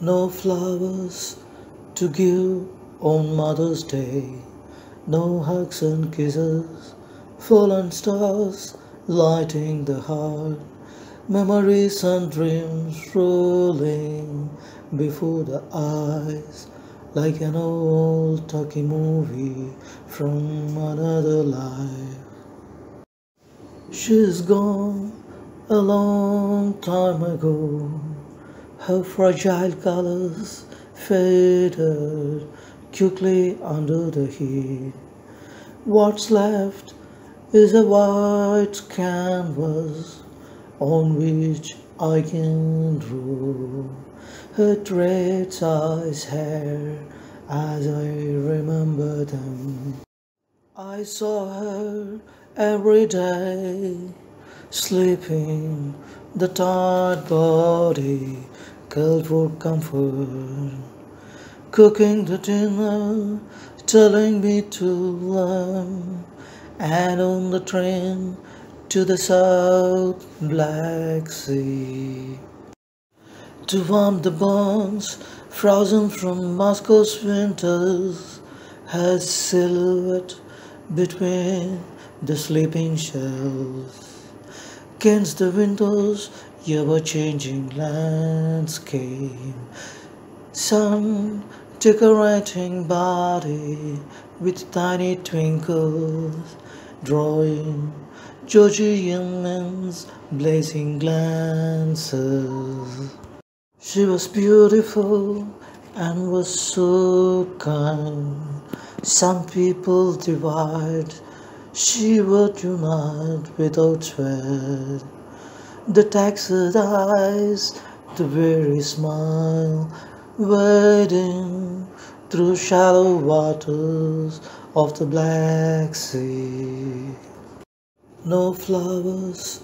No flowers to give on Mother's Day, no hugs and kisses, fallen stars lighting the heart, memories and dreams rolling before the eyes like an old talkie movie from another life. She's gone a long time ago. Her fragile colors faded quickly under the heat. What's left is a white canvas on which I can draw her traits eyes hair as I remember them. I saw her every day sleeping the tired body curled for comfort cooking the dinner telling me to learn and on the train to the South Black Sea. To warm the bones frozen from Moscow's winters, her silhouette between the sleeping shells. Against the windows, ever-changing landscape. Sun decorating body with tiny twinkles, drawing Georgian men's blazing glances. She was beautiful and was so kind. Some people divide, she would unite without sweat. The taxed eyes, the weary smile, wading through shallow waters of the Black Sea. No flowers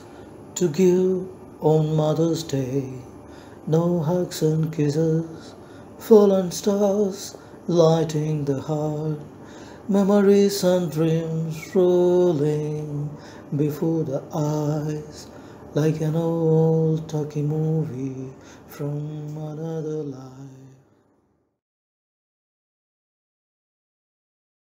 to give on Mother's Day, no hugs and kisses, fallen stars lighting the heart, memories and dreams rolling before the eyes like an old talkie movie from another life.